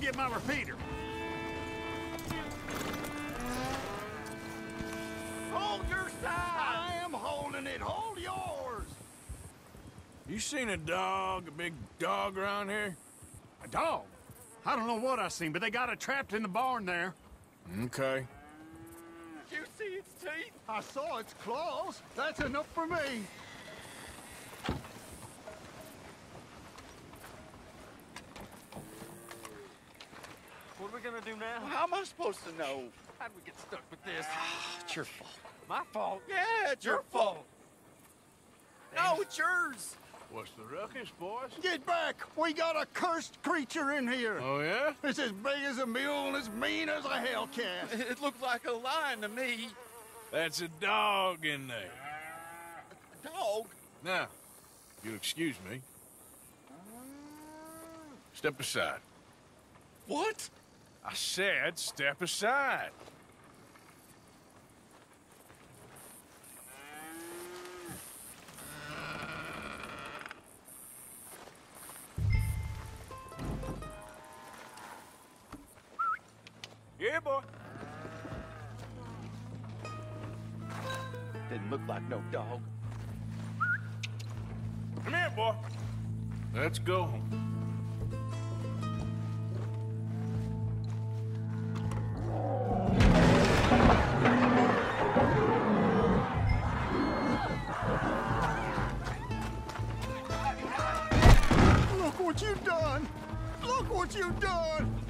and get my repeater. Hold your side! I am holding it. Hold yours. You seen a dog, a big dog around here? A dog? I don't know what I seen, but they got it trapped in the barn there. Okay. Did you see its teeth? I saw its claws. That's enough for me. What are we gonna do now? How am I supposed to know? How'd we get stuck with this? Ah, it's your fault. My fault? Yeah, it's your fault. No, it's yours. What's the ruckus, boys? Get back. We got a cursed creature in here. Oh, yeah? It's as big as a mule and as mean as a hellcat. It looked like a lion to me. That's a dog in there. A Dog? Now, you'll excuse me. Step aside. What? I said step aside. Yeah, boy. Didn't look like no dog. Come here, boy. Let's go.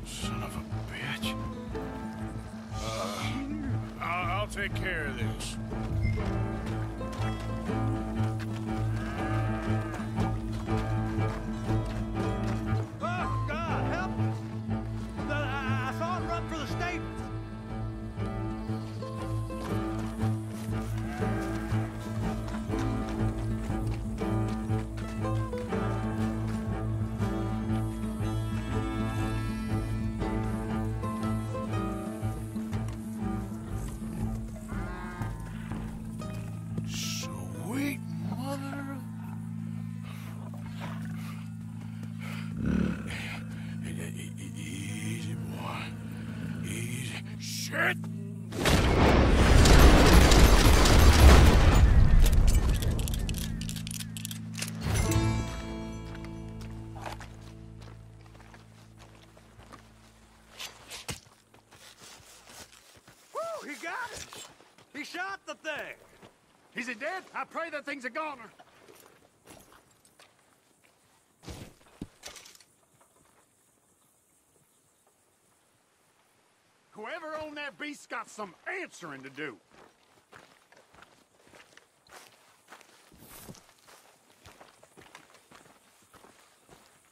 Son of a bitch. Uh, I'll, I'll take care of this. Shit! He got it! He shot the thing! Is it dead? I pray that thing's a goner. Beast's got some answering to do.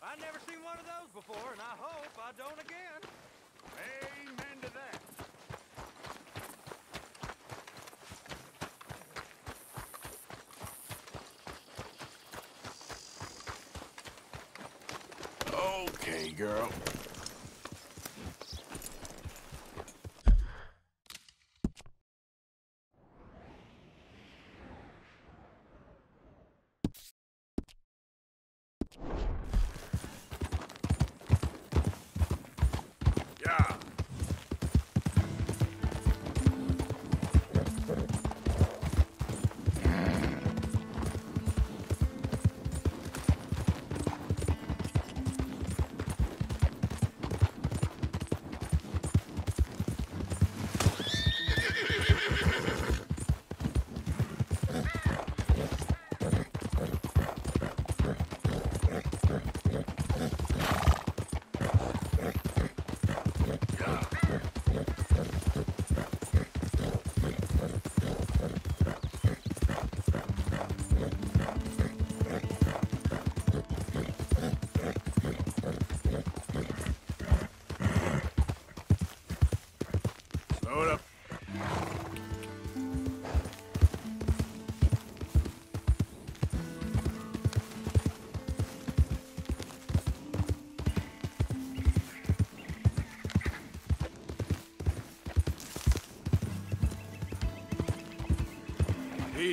I've never seen one of those before, and I hope I don't again. Amen to that. Okay, girl.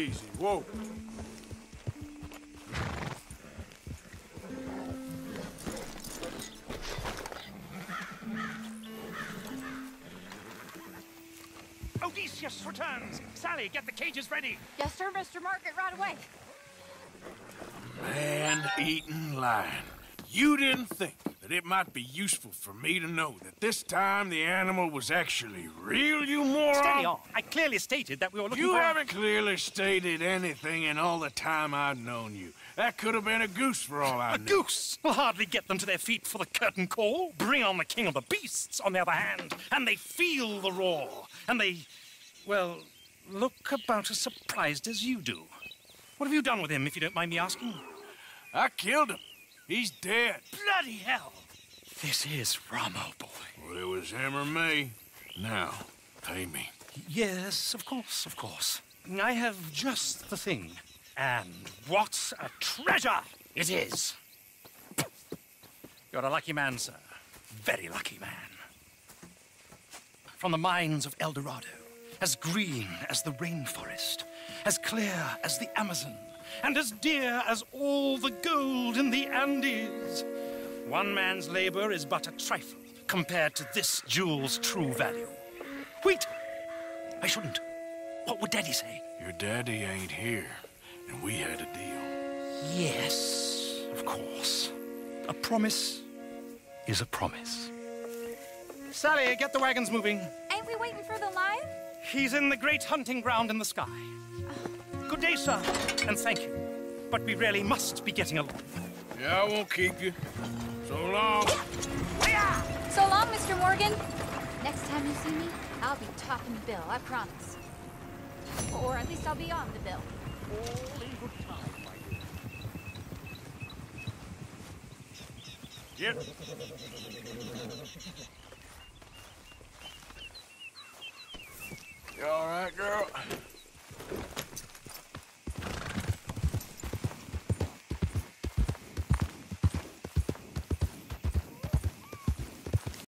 easy. Whoa. Odysseus returns! Sally, get the cages ready! Yes, sir, Mr. Margaret, right away. Man-eating lion. You didn't think that it might be useful for me to know that this time the animal was actually real, you moron? Steady on. I clearly stated that we were looking You for... You haven't clearly stated anything in all the time I've known you. That could have been a goose for all I A knew. goose will hardly get them to their feet for the curtain call. Bring on the king of the beasts, on the other hand, and they feel the roar. And they, well, look about as surprised as you do. What have you done with him, if you don't mind me asking? I killed him. He's dead. Bloody hell! This is Ramo, boy. Well, it was him or me. Now, pay me. Yes, of course, of course. I have just the thing. And what a treasure it is! You're a lucky man, sir. Very lucky man. From the mines of El Dorado, as green as the rainforest, as clear as the Amazon, and as dear as all the gold in the Andes. One man's labor is but a trifle compared to this jewel's true value. Wait! I shouldn't. What would Daddy say? Your daddy ain't here, and we had a deal. Yes, of course. A promise is a promise. Sally, get the wagons moving. Ain't we waiting for the lion? He's in the great hunting ground in the sky. Oh. Good day, sir, and thank you. But we really must be getting along. Yeah, I won't keep you. So long. So long, Mr. Morgan. Next time you see me, I'll be topping the bill, I promise. Or at least I'll be on the bill. Yep. You all right, girl?